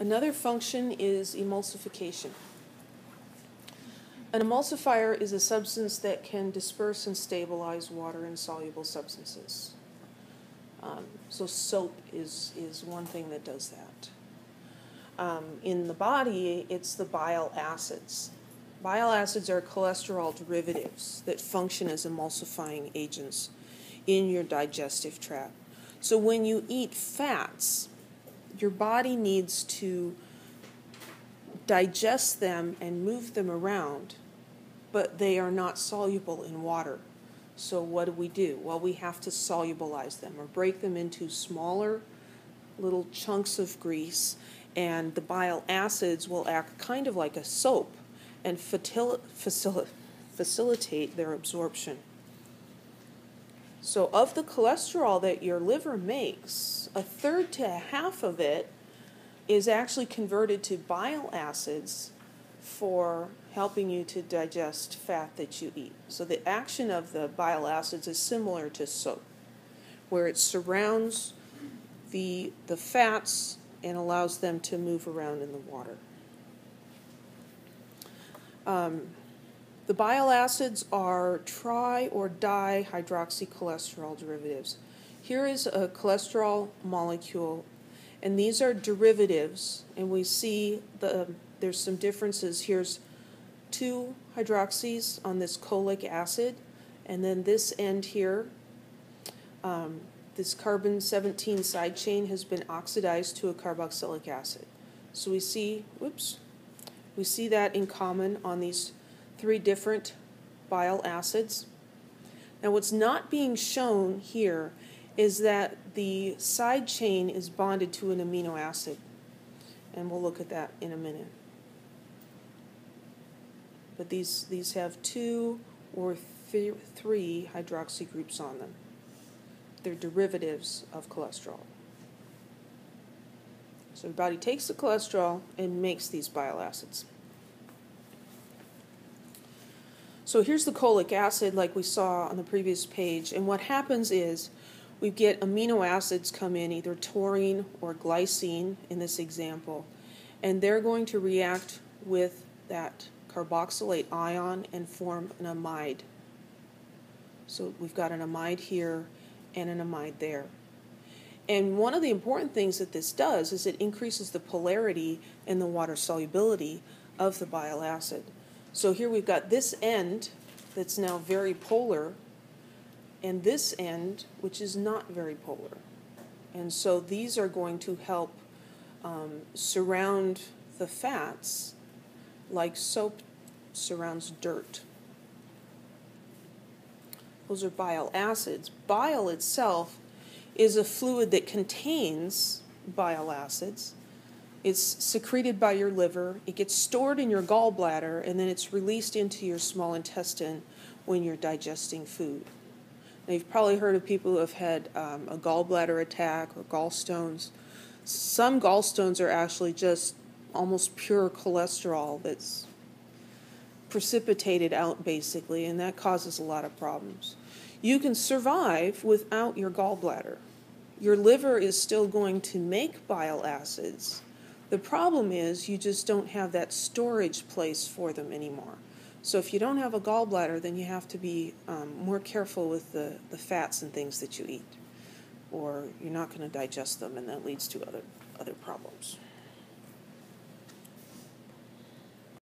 Another function is emulsification. An emulsifier is a substance that can disperse and stabilize water insoluble substances. Um, so soap is, is one thing that does that. Um, in the body, it's the bile acids. Bile acids are cholesterol derivatives that function as emulsifying agents in your digestive tract. So when you eat fats, your body needs to digest them and move them around, but they are not soluble in water. So, what do we do? Well, we have to solubilize them or break them into smaller little chunks of grease, and the bile acids will act kind of like a soap and facil- facilitate their absorption. So, of the cholesterol that your liver makes, a third to a half of it is actually converted to bile acids for helping you to digest fat that you eat. So, the action of the bile acids is similar to soap, where it surrounds the, the fats and allows them to move around in the water. Um, the bile acids are tri or dihydroxycholesterol derivatives. Here is a cholesterol molecule, and these are derivatives, and we see the there's some differences. Here's two hydroxys on this cholic acid, and then this end here, um, this carbon 17 side chain has been oxidized to a carboxylic acid. So we see, whoops, we see that in common on these three different bile acids. Now, what's not being shown here is that the side chain is bonded to an amino acid, and we'll look at that in a minute. But these, these have two or th- three hydroxy groups on them. They're derivatives of cholesterol. So the body takes the cholesterol and makes these bile acids. So here's the cholic acid like we saw on the previous page. And what happens is we get amino acids come in, either taurine or glycine in this example, and they're going to react with that carboxylate ion and form an amide. So we've got an amide here and an amide there. And one of the important things that this does is it increases the polarity and the water solubility of the bile acid. So here we've got this end that's now very polar, and this end which is not very polar. And so these are going to help um, surround the fats like soap surrounds dirt. Those are bile acids. Bile itself is a fluid that contains bile acids it's secreted by your liver, it gets stored in your gallbladder, and then it's released into your small intestine when you're digesting food. Now, you've probably heard of people who have had um, a gallbladder attack or gallstones. Some gallstones are actually just almost pure cholesterol that's precipitated out, basically, and that causes a lot of problems. You can survive without your gallbladder. Your liver is still going to make bile acids the problem is you just don't have that storage place for them anymore. So if you don't have a gallbladder, then you have to be um, more careful with the, the fats and things that you eat, or you're not going to digest them, and that leads to other other problems.